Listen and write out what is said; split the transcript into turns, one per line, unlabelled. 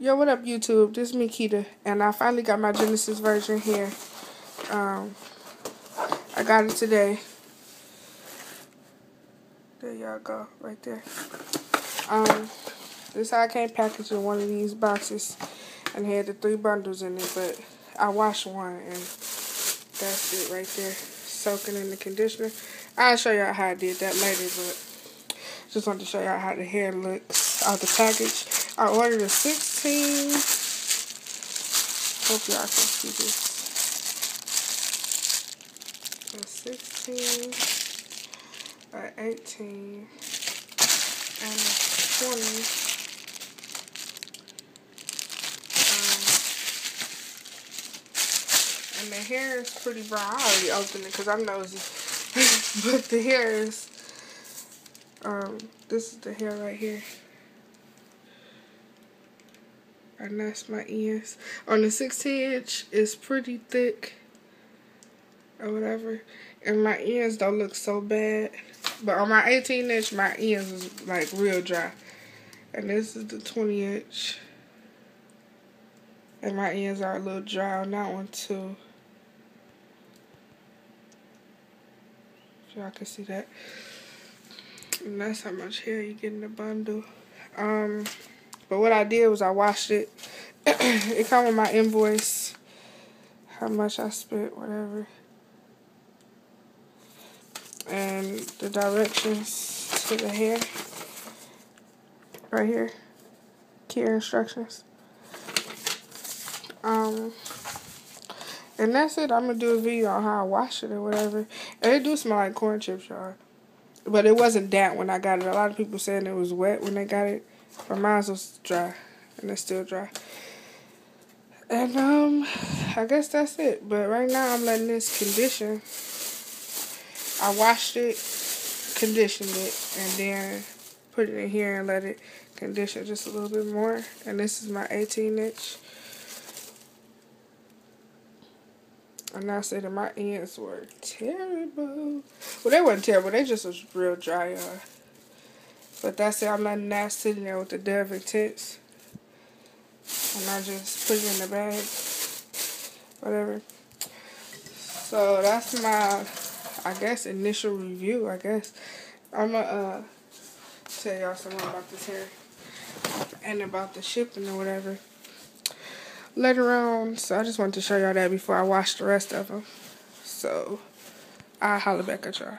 Yo, what up, YouTube? This is me, Kita, and I finally got my Genesis virgin hair. Um, I got it today. There y'all go, right there. Um, this how I came packaged in one of these boxes, and had the three bundles in it, but I washed one, and that's it right there, soaking in the conditioner. I'll show y'all how I did that later, but just wanted to show y'all how the hair looks out the package. I ordered a 16. Hope y'all can see this. A 16, a 18, and a 20. Um, and the hair is pretty brown. I already opened it because I'm nosy. but the hair is, um, this is the hair right here and that's my ends. On the 16 inch, it's pretty thick or whatever. And my ends don't look so bad. But on my 18 inch, my ends is like real dry. And this is the 20 inch. And my ends are a little dry on that one too. If y'all can see that. And that's how much hair you get in the bundle. Um... But what I did was I washed it. it come with my invoice. How much I spent, whatever. And the directions to the hair. Right here. Care instructions. Um and that's it. I'm gonna do a video on how I wash it or whatever. And it do smell like corn chips, y'all. But it wasn't that when I got it. A lot of people saying it was wet when they got it. But mine was dry, and it's still dry. And um, I guess that's it. But right now I'm letting this condition. I washed it, conditioned it, and then put it in here and let it condition just a little bit more. And this is my 18 inch. And I said that my ends were terrible. Well, they weren't terrible. They just was real dry, y'all. But that's it. I'm not that sitting there with the Dove Intense. And I just put it in the bag. Whatever. So that's my, I guess, initial review, I guess. I'm going to uh, tell y'all some more about this hair. And about the shipping or whatever. Later on. So I just wanted to show y'all that before I wash the rest of them. So I'll holler back at y'all.